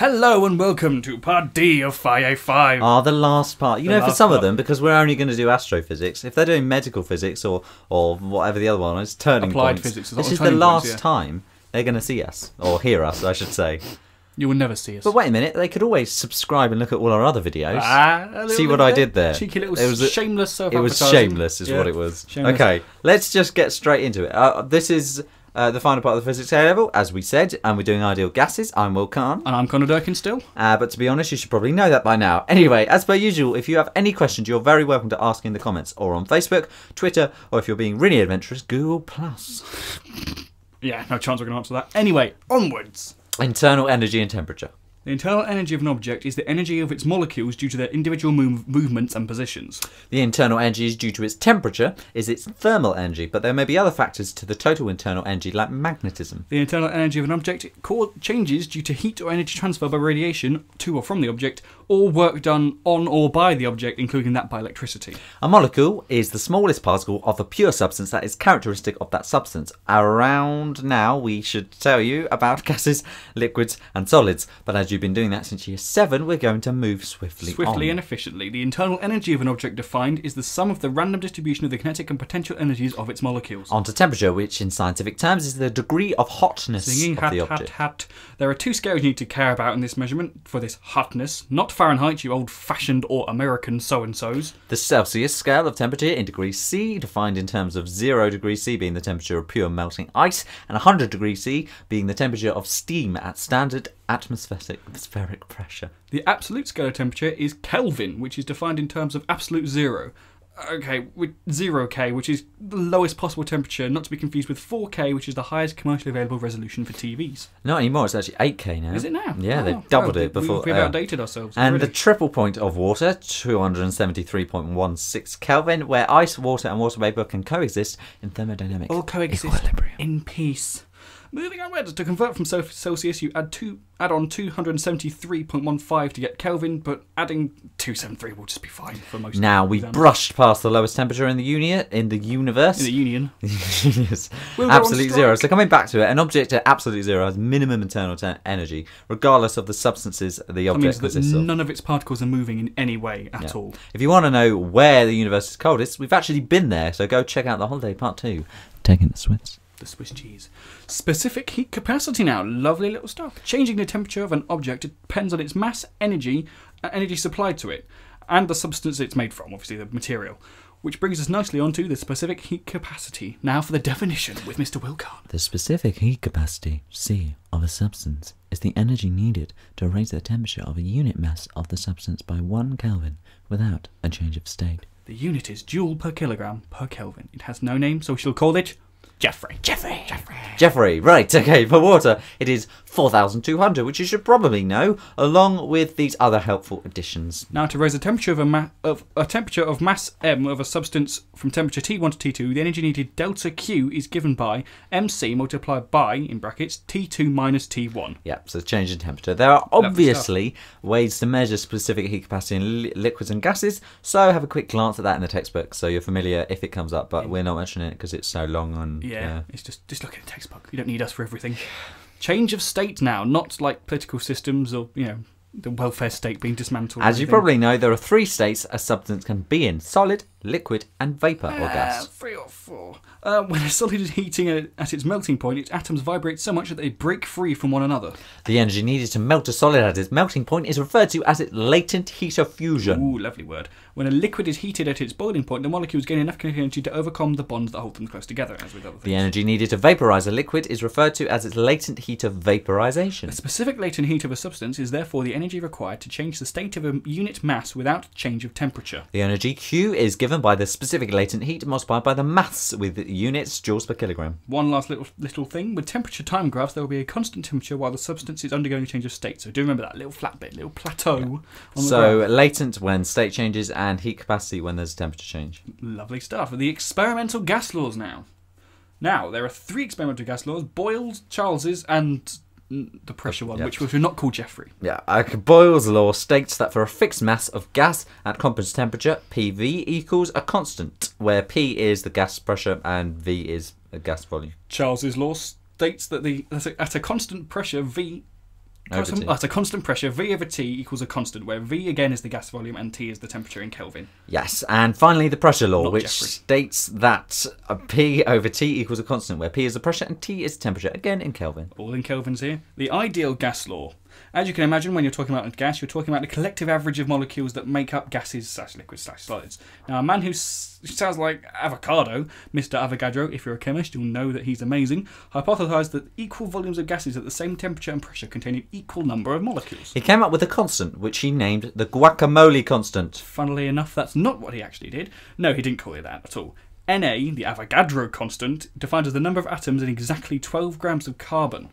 Hello and welcome to part D of Phi 5. Ah, the last part. You The know, for last some part. of them, because we're only going to do astrophysics. If they're doing medical physics or or whatever the other one is, turning Applied points. physics is This is the turning last points, yeah. time they're going to see us or hear us, I should say. You will never see us. But wait a minute, they could always subscribe and look at all our other videos. Ah, a little See what bit I did there? Cheeky little It was a- shameless self it was shameless, is what it was. Shameless. Okay, let's just get straight into it. Uh, this is uh, the final part of the physics A level, as we said, and we're doing ideal gases. I'm Will Carne. And I'm Connor Durkin still. Uh, but to be honest, you should probably know that by now. Anyway, as per usual, if you have any questions, you're very welcome to ask in the comments or on Facebook, Twitter, or if you're being really adventurous, Google Plus. Yeah, no chance we're going to answer that. Anyway, onwards. Internal energy and temperature. The internal energy of an object is the energy of its molecules due to their individual move- movements and positions. The internal energy is due to its temperature, is its thermal energy, but there may be other factors to the total internal energy, like magnetism. The internal energy of an object changes due to heat or energy transfer by radiation to or from the object, or work done on or by the object, including that by electricity. A molecule is the smallest particle of a pure substance that is characteristic of that substance. Around now, we should tell you about gases, liquids, and solids, but as you've been doing that since year 7, we're going to move swiftly, Swiftly on. and efficiently, the internal energy of an object defined is the sum of the random distribution of the kinetic and potential energies of its molecules. On to temperature, which in scientific terms is the degree of hotness Singing of hat, the hat, object. hat. There are two scales you need to care about in this measurement for this hotness. Not Fahrenheit, you old fashioned or American so and so's. The Celsius scale of temperature in degrees C, defined in terms of 0 degrees C being the temperature of pure melting ice, and 100 degrees C being the temperature of steam at standard atmospheric atmospheric pressure. The absolute scale of temperature is Kelvin, which is defined in terms of absolute zero. Okay, with 0K, which is the lowest possible temperature, not to be confused with 4K, which is the highest commercially available resolution for TVs. Not anymore, it's actually 8K now. Is it now? Yeah, Oh, they've doubled well, it before. We've, we've uh, outdated ourselves. and the already. triple point of water, 273.16 Kelvin, where ice, water, and water vapor can coexist in thermodynamic all coexist equilibrium. in peace. Moving onwards, to convert from Celsius, you add two, add on 273.15 to get Kelvin, but adding 273 will just be fine for most. Now we've brushed past the lowest temperature in the union, in the universe. in the Union. yes. We'll absolute zero. So coming back to it, an object at absolute zero has minimum internal te- energy, regardless of the substances the That means object that consists of. none of its particles are moving in any way at Yeah. all. If you want to know where the universe is coldest, we've actually been there. So go check out the holiday part two. Taking the Swiss. The Swiss cheese. Specific heat capacity now. Lovely little stuff. Changing the temperature of an object depends on its mass, energy, uh, energy supplied to it, and the substance it's made from, obviously the material. Which brings us nicely on to the specific heat capacity. Now for the definition with Mr. Will Carne. The specific heat capacity, C, of a substance is the energy needed to raise the temperature of a unit mass of the substance by 1 Kelvin without a change of state. The unit is joule per kilogram per Kelvin. It has no name, so we shall call it Jeffrey. Jeffrey. Jeffrey. Jeffrey, right, okay, for water, it is 4,200, which you should probably know, along with these other helpful additions. Now, to raise the temperature of a, ma- of a temperature of mass m of a substance from temperature T1 to T2, the energy needed delta Q is given by mc multiplied by in brackets T2 minus T1. Yeah, so the change in temperature. There are obviously ways to measure specific heat capacity in li- liquids and gases, so have a quick glance at that in the textbook so you're familiar if it comes up, but we're not mentioning it because it's so long and Yeah, it's just just look at the textbook. You don't need us for everything. Change of state now, not like political systems or you know the welfare state being dismantled. As you probably know, there are three states a substance can be in solid, liquid, and vapor or Uh, gas. three or four. Uh, when a solid is heating at, at its melting point, its atoms vibrate so much that they break free from one another. The energy needed to melt a solid at its melting point is referred to as its latent heat of fusion. Ooh, lovely word. When a liquid is heated at its boiling point, the molecules gain enough kinetic energy to overcome the bonds that hold them close together, as with other The energy needed to vaporize a liquid is referred to as its latent heat of vaporization. The specific latent heat of a substance is therefore the energy required to change the state of a unit mass without change of temperature. The energy Q is given by the specific latent heat multiplied by the mass with units joules per kilogram. One last little little thing with temperature time graphs, there will be a constant temperature while the substance is undergoing a change of state. So do remember that little flat bit, little plateau on the So graph. latent when state changes and heat capacity when there's a temperature change. Lovely stuff. The experimental gas laws now. Now there are three experimental gas laws: Boyle's, Charles's, and the pressure one, Yeah. which was not called Jeffrey. Yeah, uh, Boyle's law states that for a fixed mass of gas at constant temperature, PV equals a constant, where P is the gas pressure and V is the gas volume. Charles's law states that the at a, at a constant pressure V Constant, oh, it's a constant pressure. V over T equals a constant, where V again is the gas volume and T is the temperature in Kelvin. Yes, and finally the pressure law, Not which Jeffrey. states that P over T equals a constant, where P is the pressure and T is the temperature, again in Kelvin. All in kelvins here. The ideal gas law. As you can imagine, when you're talking about gas, you're talking about the collective average of molecules that make up gases slash liquids slash solids. Now, a man who s- sounds like avocado, Mr. Avogadro, if you're a chemist, you'll know that he's amazing, hypothesized that equal volumes of gases at the same temperature and pressure contain an equal number of molecules. He came up with a constant, which he named the guacamole constant. Funnily enough, that's not what he actually did. No, he didn't call it that at all. Na, the Avogadro constant, defined as the number of atoms in exactly 12 grams of carbon.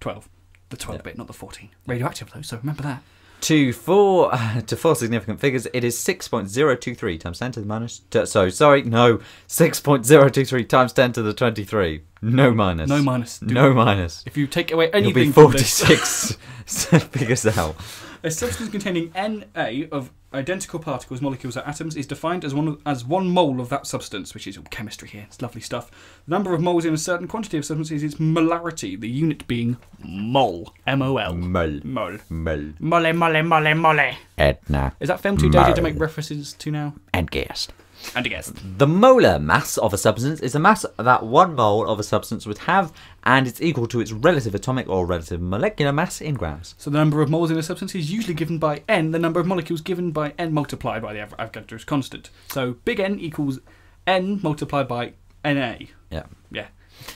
12. The 12 bit, not the 14. Radioactive though, so remember that. To four to four significant figures, it is six point zero two three times ten to the minus. T- so sorry, no, six point zero two three times ten to the twenty three. No minus. No minus. No minus. If you take away anything, you'll be forty six figures out. A substance containing Na of identical particles, molecules, or atoms is defined as one as one mole of that substance, which is all chemistry here. It's lovely stuff. The number of moles in a certain quantity of substances is its molarity, the unit being mole. M O L. Mol. Mole. Mol. Mole, mole, mole, mole. Edna. Is that film too dated to make references to now? And guest. And a guess. The molar mass of a substance is the mass that one mole of a substance would have, and it's equal to its relative atomic or relative molecular mass in grams. So the number of moles in a substance is usually given by n, the number of molecules given by n multiplied by the Av- Avogadro's constant. So big N equals n multiplied by Na. Yeah. Yeah,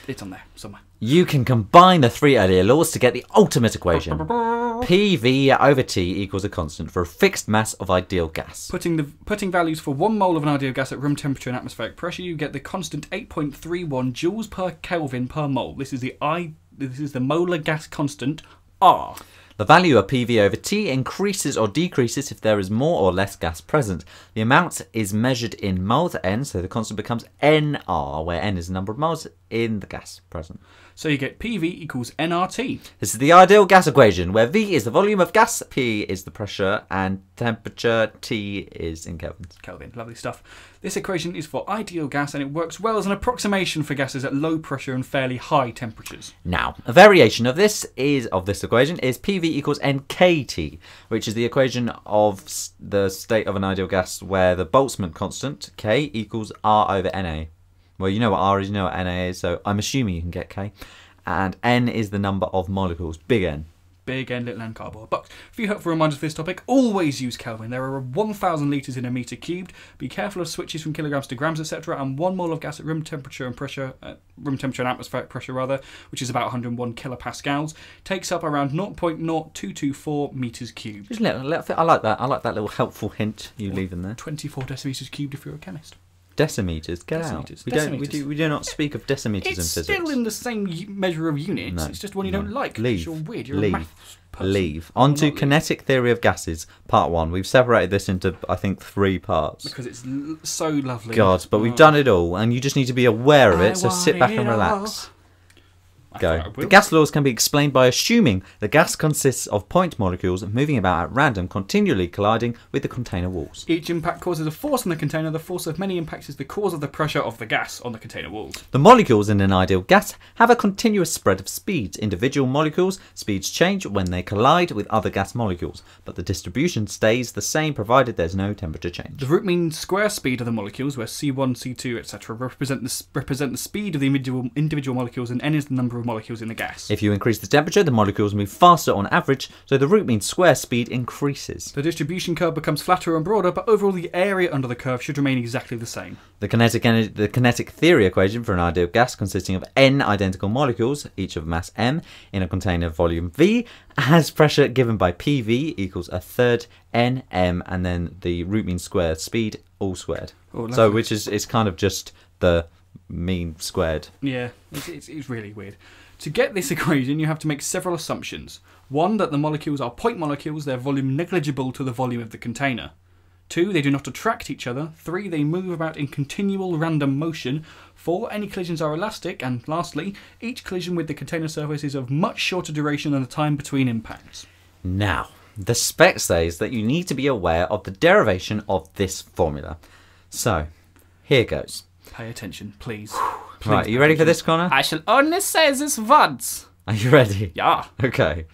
it's on there somewhere. You can combine the three earlier laws to get the ultimate equation. PV over T equals a constant for a fixed mass of ideal gas. Putting the putting values for one mole of an ideal gas at room temperature and atmospheric pressure, you get the constant 8.31 joules per Kelvin per mole. This is the I. This is the molar gas constant R. The value of PV over T increases or decreases if there is more or less gas present. The amount is measured in moles N, so the constant becomes NR, where N is the number of moles in the gas present. So you get PV equals nRT. This is the ideal gas equation, where V is the volume of gas, P is the pressure, and temperature, T is in kelvins. Kelvin, lovely stuff. This equation is for ideal gas and it works well as an approximation for gases at low pressure and fairly high temperatures. Now, a variation of this is of this equation is PV equals NKT, which is the equation of the state of an ideal gas where the Boltzmann constant K equals R over Na. Well, you know what R is, you know what Na is, so I'm assuming you can get K. And N is the number of molecules, big N. Big N, little N cardboard. But a few helpful reminders for this topic. Always use Kelvin. There are 1,000 litres in a metre cubed. Be careful of switches from kilograms to grams, etc. And one mole of gas at room temperature and pressure, uh, room temperature and atmospheric pressure rather, which is about 101 kilopascals, takes up around 0.0224 metres cubed. Just a little, little, I like that. I like that little helpful hint you leave in there. 24 decimeters cubed if you're a chemist. Decimeters, get Decimeters, out. We don't. We decimeters. do. We do not speak of decimeters It's in physics. It's still in the same u- measure of units. No, it's just one you no. don't like. 'cause Leave. You're weird. You're Leave. a maths person. Leave. On to not leave. kinetic theory of gases, part one. We've separated this into, I think, three parts. Because it's l- so lovely. God, but we've Oh. done it all, and you just need to be aware of I it. So sit back and all. relax. I Go. The gas laws can be explained by assuming the gas consists of point molecules moving about at random, continually colliding with the container walls. Each impact causes a force on the container. The force of many impacts is the cause of the pressure of the gas on the container walls. The molecules in an ideal gas have a continuous spread of speeds. Individual molecules' speeds change when they collide with other gas molecules, but the distribution stays the same provided there's no temperature change. The root mean square speed of the molecules, where C1, C2, etc., represent the represent the speed of the individual individual molecules, and n is the number of molecules in the gas. If you increase the temperature, the molecules move faster on average, so the root mean square speed increases. the distribution curve becomes flatter and broader, but overall the area under the curve should remain exactly the same. The kinetic energy, the kinetic theory equation for an ideal gas consisting of n identical molecules, each of mass m, in a container volume v, has pressure given by PV equals a third n m, and then the root mean square speed all squared. Oh, so which is it's kind of just the mean squared. Yeah, it's, it's, it's really weird. To get this equation, you have to make several assumptions. One, that the molecules are point molecules, their volume negligible to the volume of the container. Two, they do not attract each other. Three, they move about in continual random motion. Four, any collisions are elastic. And lastly, each collision with the container surface is of much shorter duration than the time between impacts. Now, the spec says that you need to be aware of the derivation of this formula. So, here goes. Pay attention, please. right, are you ready for this, Connor? I shall only say this once. Are you ready? Yeah. Okay.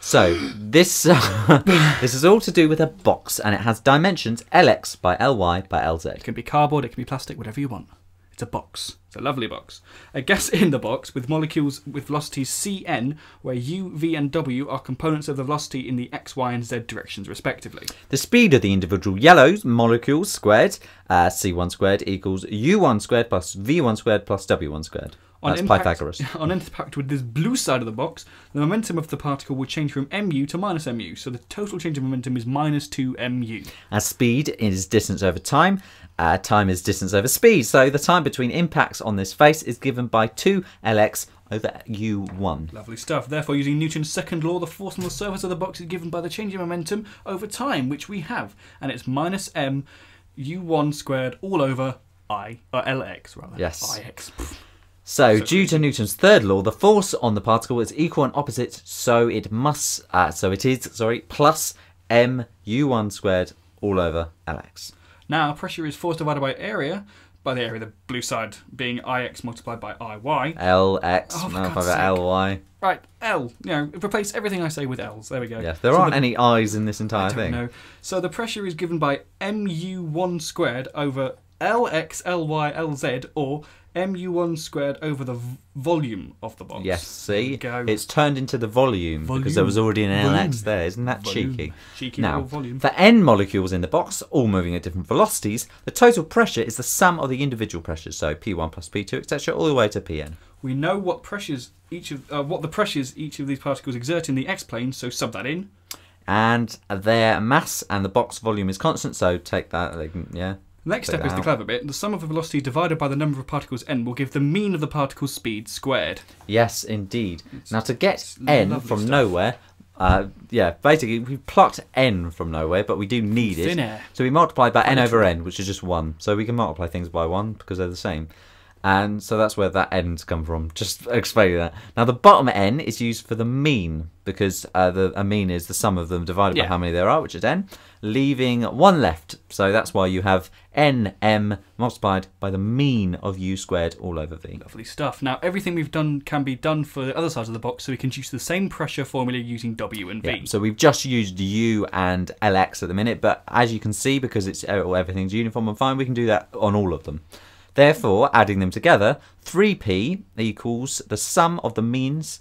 So this uh, this is all to do with a box, and it has dimensions LX by LY by LZ. It can be cardboard, it can be plastic, whatever you want. It's a box. It's a lovely box. A gas in the box with molecules with velocities Cn, where U, V, and W are components of the velocity in the x, y, and z directions, respectively. The speed of the individual yellow molecules squared, uh, C1 squared equals U1 squared plus V1 squared plus W1 squared. That's impact, Pythagoras. On impact with this blue side of the box, the momentum of the particle will change from mu to minus mu, so the total change of momentum is minus 2 mu. As speed is distance over time, uh, time is distance over speed. So the time between impacts on this face is given by 2 Lx over u1. Lovely stuff. Therefore, using Newton's second law, the force on the surface of the box is given by the change in momentum over time, which we have, and it's minus m u1 squared all over i or lx rather. Yes. ix. So, due to Newton's third law, the force on the particle is equal and opposite, so it must, uh, so it is, sorry, plus m u1 squared all over lx. Now, pressure is force divided by area, by the area, of the blue side being ix multiplied by iy. lx Oh, multiplied by ly. Right, L. You know, replace everything I say with L's. There we go. Yeah, there So aren't the- any i's in this I entire don't thing. know. So the pressure is given by mu1 squared over lx ly lz or mu1 squared over the v- volume of the box. Yes, see, it's turned into the volume, because there was already an Volume. lx there. Isn't that Volume. cheeky? Cheeky Now, volume. for n molecules in the box, all moving at different velocities, the total pressure is the sum of the individual pressures, so P1 plus P2, etc., all the way to Pn. We know what pressures each of uh, what the pressures each of these particles exert in the x-plane, so sub that in. And their mass and the box volume is constant, so take that, yeah. Next step is the clever bit. The sum of the velocity divided by the number of particles n will give the mean of the particle's speed squared. Yes, indeed. now, to get n from stuff. nowhere, uh, yeah, basically, we plucked n from nowhere, but we do need it. Air. So we multiply by n over n, which is just 1. So we can multiply things by 1 because they're the same. And so that's where that n's come from. Just explaining that. Now the bottom n is used for the mean because uh, the a mean is the sum of them divided by how many there are, which is n, leaving one left. So that's why you have n m multiplied by the mean of u squared all over v. Lovely stuff. Now everything we've done can be done for the other sides of the box, so we can use the same pressure formula using W and V. Yeah, so we've just used U and LX at the minute, but as you can see, because it's uh, everything's uniform and fine, we can do that on all of them. Therefore, adding them together, 3p equals the sum of the means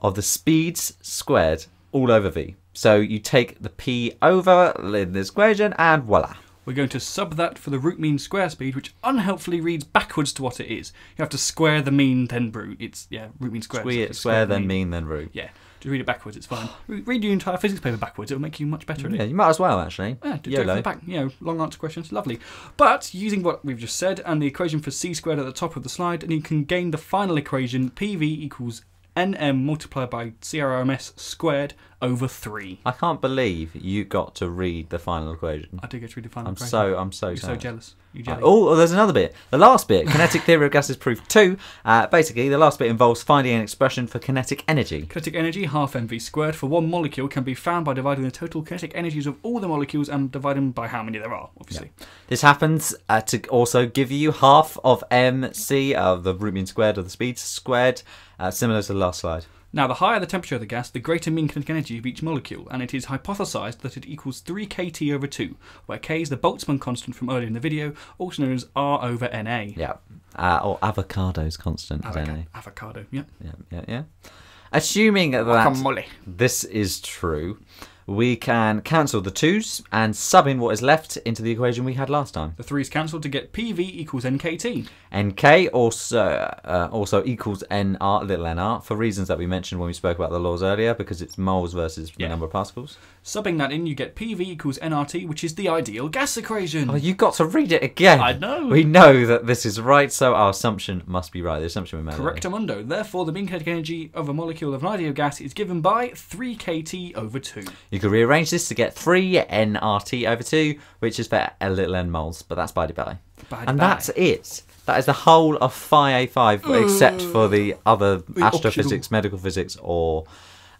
of the speeds squared all over v. So you take the p over in this equation, and voila. We're going to sub that for the root mean square speed, which unhelpfully reads backwards to what it is. You have to square the mean then root. It's yeah, root mean square. Square, square the then mean then root. Yeah, just read it backwards. It's fine. Read your entire physics paper backwards. It'll make you much better at it. Yeah, you might as well actually. Yeah, do, do it YOLO. the back, you know, long answer questions, lovely. But using what we've just said and the equation for c squared at the top of the slide, and you can gain the final equation PV equals nm multiplied by CRMS squared over three. I can't believe you got to read the final equation. I did get to read the final I'm equation. so I'm so You're so jealous. You Uh, oh, oh, there's another bit. The last bit, kinetic theory of gases proof two. Uh, basically, the last bit involves finding an expression for kinetic energy. Kinetic energy, half mv squared, for one molecule can be found by dividing the total kinetic energies of all the molecules and dividing by how many there are, obviously. This happens uh, to also give you half of mc of the root mean squared of the speed squared, uh, similar to the last slide. Now, the higher the temperature of the gas, the greater mean kinetic energy of each molecule, and it is hypothesized that it equals 3 kT over 2, where k is the Boltzmann constant from earlier in the video, also known as R over Na. Yeah, uh, or avocado's constant. I don't know. Avoca- avocado, yeah. Yeah, yeah, yeah. Assuming that Guacamole. this is true, we can cancel the twos and sub in what is left into the equation we had last time. The 3's cancelled to get PV equals NKT. NK also uh, also equals NR, little nr, for reasons that we mentioned when we spoke about the laws earlier, because it's moles versus the number of particles. Subbing that in, you get PV equals nRT, which is the ideal gas equation. Oh, you got to read it again. I know. We know that this is right, so our assumption must be right. The assumption we made. Correctamundo. Therefore, the mean kinetic energy of a molecule of an ideal gas is given by 3 kT over 2. You could rearrange this to get 3 nRT over 2, which is for a little n moles, but that's by the by. And that's it. That is the whole of PHYA5, except for the other The astrophysics, medical physics, or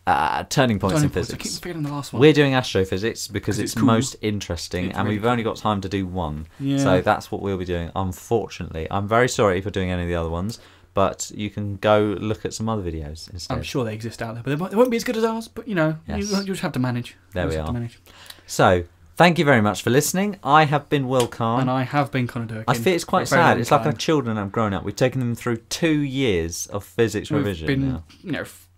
uh, turning points Turning in points. I physics. keep forgetting the last one. We're doing astrophysics because it's, it's cool. most interesting, It's and really we've only got time to do one. Yeah. So that's what we'll be doing. Unfortunately, I'm very sorry for doing any of the other ones, but you can go look at some other videos instead. I'm sure they exist out there, but they won't, be as good as ours. But you know, you, Yes. you just have to manage. There we are. So, thank you very much for listening. I have been Will And I have been Connor Durkin. I feel it's quite sad. It's like our children have grown up. We've taken them through two years of physics We've revision been, now. you know, f-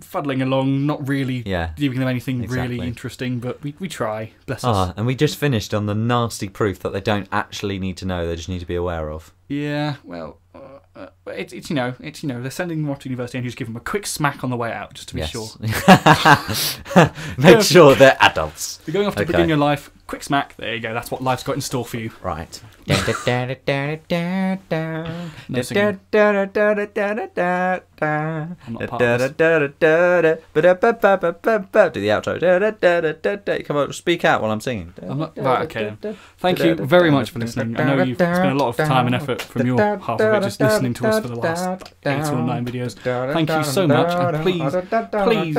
fuddling along, not really Yeah. giving them anything Exactly. really interesting, but we, we try. Bless Ah, us. and we just finished on the nasty proof that they don't actually need to know; they just need to be aware of. Yeah, well, uh, uh, it's, it's you know, it's you know, they're sending them off to university and you just give them a quick smack on the way out, just to be yes. sure. Make sure they're adults. You're going off to Okay. begin your life, quick smack. There you go. That's what life's got in store for you. Right. No singing. Do I'm not part of the outro. Come on, speak out while I'm singing. I'm not right. Okay. Then. Thank you very much for listening. I know you've spent a lot of time and effort from your half of it just listening to us for the last eight or nine videos. Thank you so much, and please, please,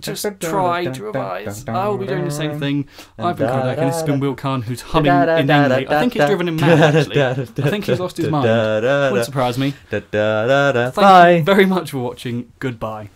just try to revise. I will be doing the same thing. I've been Connor Durkin, this has been Will Carne, who's humming inanely. I think he's driven him mad, actually. I think he's lost his mind. Wouldn't surprise me. Thank Bye. you very much for watching. Goodbye.